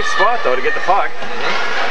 right spot though to get the puck. Mm-hmm.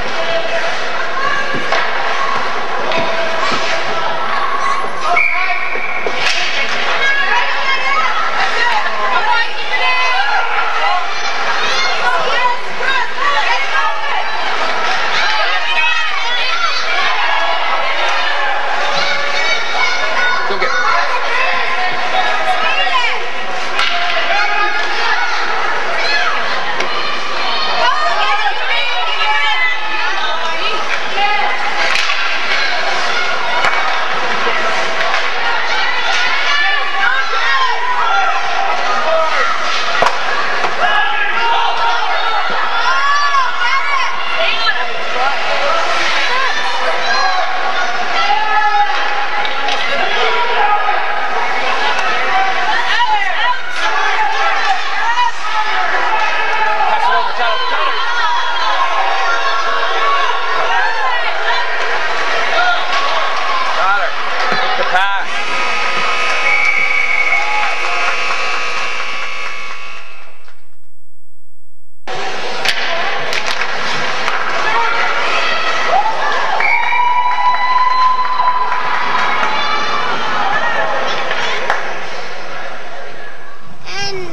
then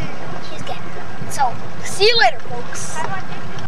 he's. So, see you later, folks.